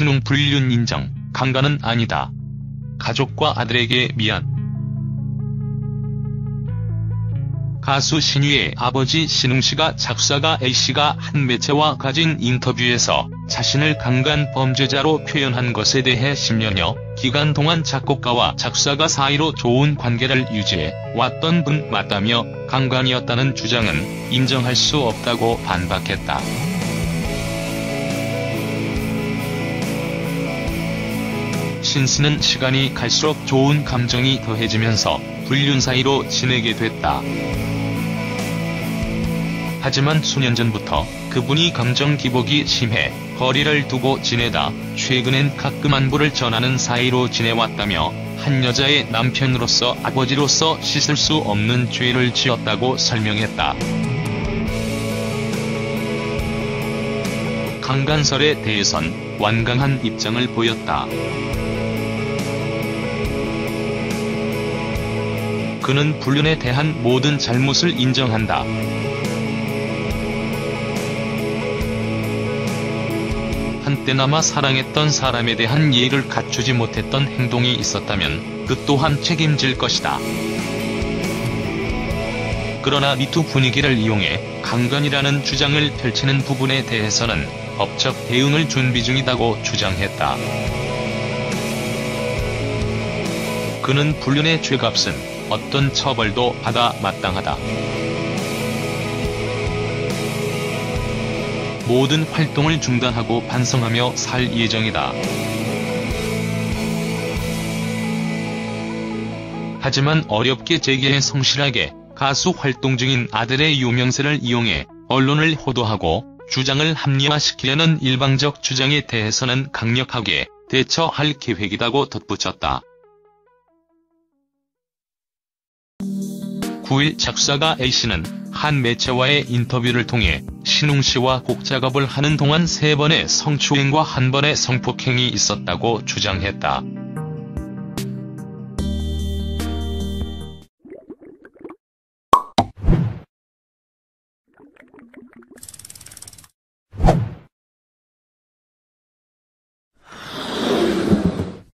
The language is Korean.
신웅 불륜 인정, 강간은 아니다. 가족과 아들에게 미안. 가수 신유의 아버지 신웅씨가 작사가 A씨가 한 매체와 가진 인터뷰에서 자신을 강간 범죄자로 표현한 것에 대해 10년여 기간 동안 작곡가와 작사가 사이로 좋은 관계를 유지해 왔던 분 맞다며 강간이었다는 주장은 인정할 수 없다고 반박했다. 신씨는 시간이 갈수록 좋은 감정이 더해지면서 불륜 사이로 지내게 됐다. 하지만 수년 전부터 그분이 감정 기복이 심해 거리를 두고 지내다 최근엔 가끔 안부를 전하는 사이로 지내왔다며 한 여자의 남편으로서 아버지로서 씻을 수 없는 죄를 지었다고 설명했다. 강간설에 대해선 완강한 입장을 보였다. 그는 불륜에 대한 모든 잘못을 인정한다. 한때나마 사랑했던 사람에 대한 예의를 갖추지 못했던 행동이 있었다면 그 또한 책임질 것이다. 그러나 미투 분위기를 이용해 강간이라는 주장을 펼치는 부분에 대해서는 법적 대응을 준비 중이다고 주장했다. 그는 불륜의 죄값은 어떤 처벌도 받아 마땅하다. 모든 활동을 중단하고 반성하며 살 예정이다. 하지만 어렵게 재계에 성실하게 가수 활동 중인 아들의 유명세를 이용해 언론을 호도하고 주장을 합리화시키려는 일방적 주장에 대해서는 강력하게 대처할 계획이라고 덧붙였다. 9일 작사가 A씨는 한 매체와의 인터뷰를 통해 신웅씨와 곡 작업을 하는 동안 세 번의 성추행과 한 번의 성폭행이 있었다고 주장했다.